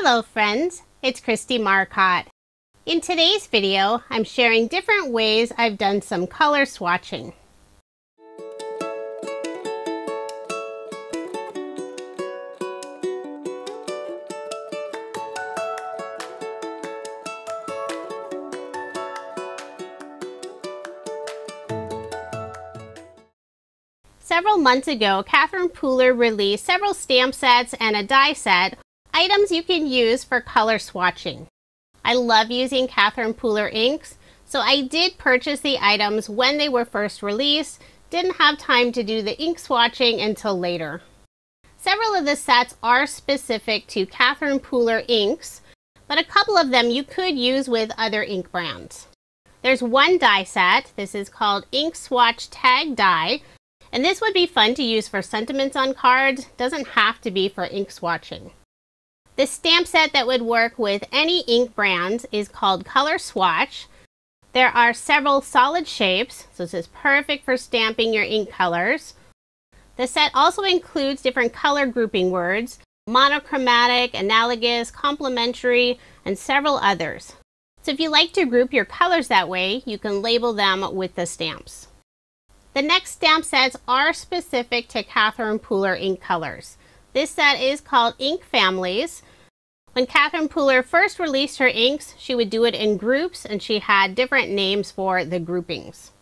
Hello friends, it's Kristie Marcotte. In today's video, I'm sharing different ways I've done some color swatching. Several months ago, Catherine Pooler released several stamp sets and a die set, items you can use for color swatching. I love using Catherine Pooler inks, so I did purchase the items when they were first released, didn't have time to do the ink swatching until later. Several of the sets are specific to Catherine Pooler inks, but a couple of them you could use with other ink brands. There's one die set, this is called Ink Swatch Tag Die, and this would be fun to use for sentiments on cards, doesn't have to be for ink swatching. The stamp set that would work with any ink brands is called Color Swatch. There are several solid shapes, so this is perfect for stamping your ink colors. The set also includes different color grouping words, monochromatic, analogous, complementary, and several others. So if you like to group your colors that way, you can label them with the stamps. The next stamp sets are specific to Catherine Pooler ink colors. This set is called Ink Families. When Catherine Pooler first released her inks, she would do it in groups and she had different names for the groupings.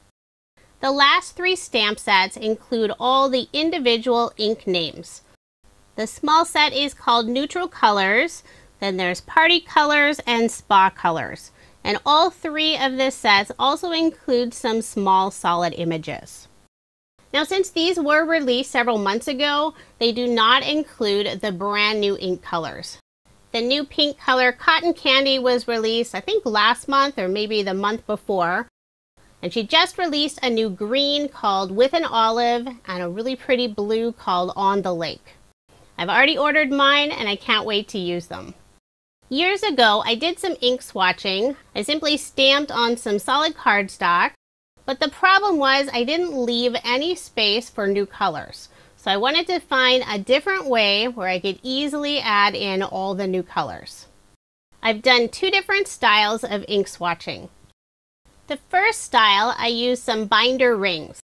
The last three stamp sets include all the individual ink names. The small set is called Neutral Colors, then there's Party Colors and Spa Colors. And all three of the sets also include some small solid images. Now since these were released several months ago, they do not include the brand new ink colors. The new pink color Cotton Candy was released I think last month or maybe the month before. And she just released a new green called With an Olive and a really pretty blue called On the Lake. I've already ordered mine and I can't wait to use them. Years ago, I did some ink swatching. I simply stamped on some solid cardstock, but the problem was I didn't leave any space for new colors. So I wanted to find a different way where I could easily add in all the new colors. I've done two different styles of ink swatching. The first style, I used some binder rings.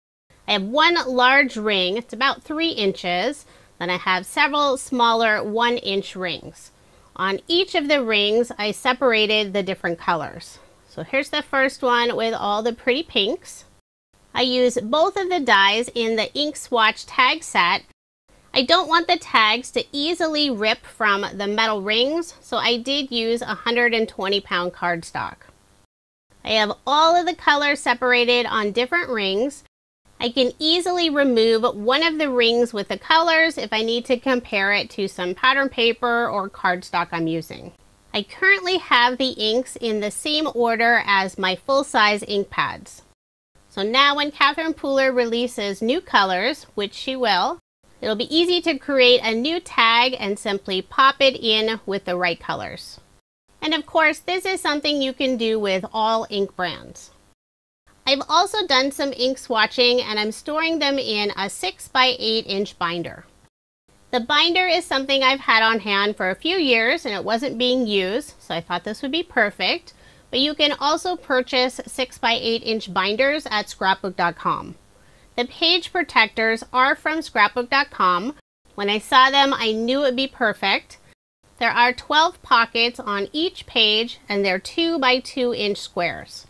I have one large ring, it's about three inches, then I have several smaller one inch rings. On each of the rings, I separated the different colors. So here's the first one with all the pretty pinks. I use both of the dies in the ink swatch tag set. I don't want the tags to easily rip from the metal rings, so I did use 120 pound cardstock. I have all of the colors separated on different rings, I can easily remove one of the rings with the colors if I need to compare it to some pattern paper or cardstock I'm using. I currently have the inks in the same order as my full-size ink pads. So now when Catherine Pooler releases new colors, which she will, it'll be easy to create a new tag and simply pop it in with the right colors. And of course, this is something you can do with all ink brands. I've also done some ink swatching and I'm storing them in a 6 by 8 inch binder. The binder is something I've had on hand for a few years and it wasn't being used, so I thought this would be perfect. But you can also purchase 6 by 8 inch binders at scrapbook.com. The page protectors are from scrapbook.com. When I saw them, I knew it would be perfect. There are 12 pockets on each page and they're 2 by 2 inch squares.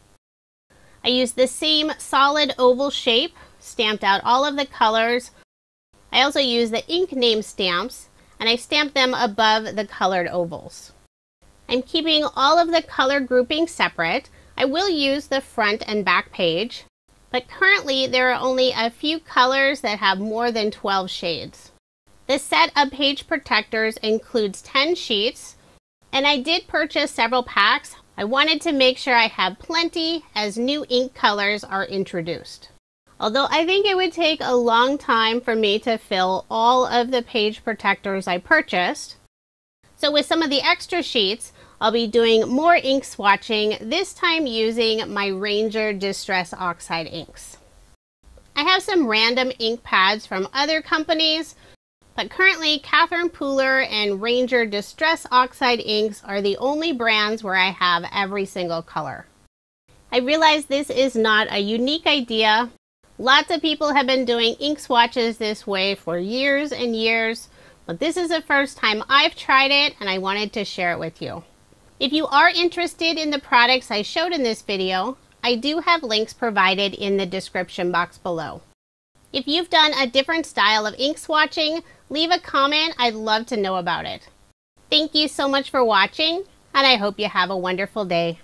I used the same solid oval shape, stamped out all of the colors. I also use the ink name stamps, and I stamp them above the colored ovals. I'm keeping all of the color groupings separate. I will use the front and back page, but currently there are only a few colors that have more than 12 shades. This set of page protectors includes 10 sheets, and I did purchase several packs. I wanted to make sure I have plenty as new ink colors are introduced. Although I think it would take a long time for me to fill all of the page protectors I purchased. So with some of the extra sheets, I'll be doing more ink swatching, this time using my Ranger Distress Oxide inks. I have some random ink pads from other companies, but currently Catherine Pooler and Ranger Distress Oxide inks are the only brands where I have every single color. I realize this is not a unique idea. Lots of people have been doing ink swatches this way for years and years, but this is the first time I've tried it and I wanted to share it with you. If you are interested in the products I showed in this video, I do have links provided in the description box below. If you've done a different style of ink swatching, leave a comment. I'd love to know about it. Thank you so much for watching, and I hope you have a wonderful day.